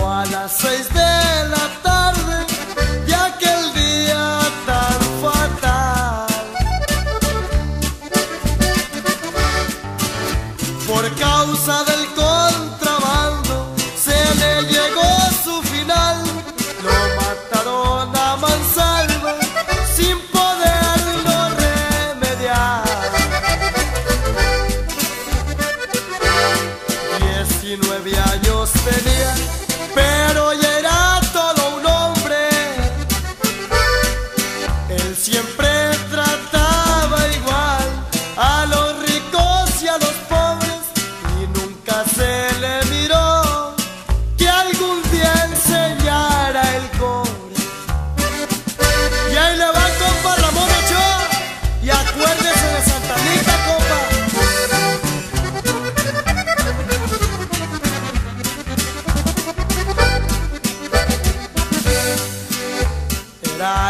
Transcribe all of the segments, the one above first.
a las seis de la tarde de aquel día tan fatal. Por causa del contrabando se le llegó su final, lo mataron a mansalva sin poderlo remediar. 19 años tenía, pero ya era todo un hombre. Él siempre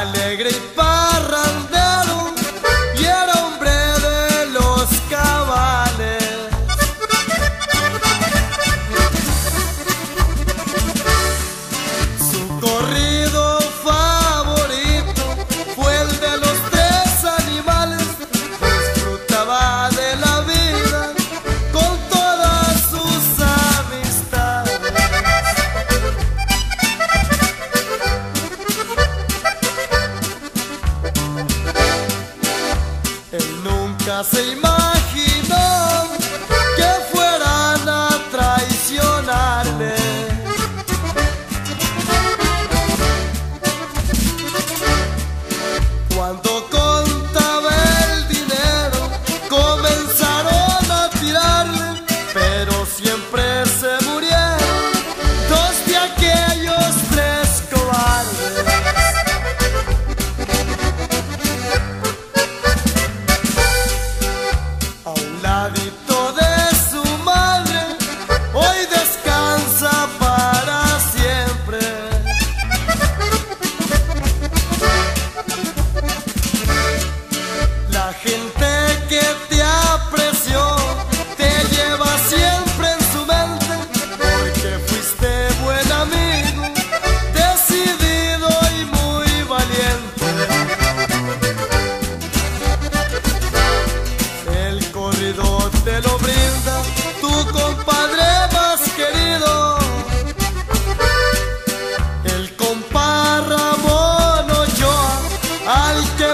alegre y parrandero Nasıl mal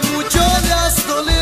mucho de las dolencias.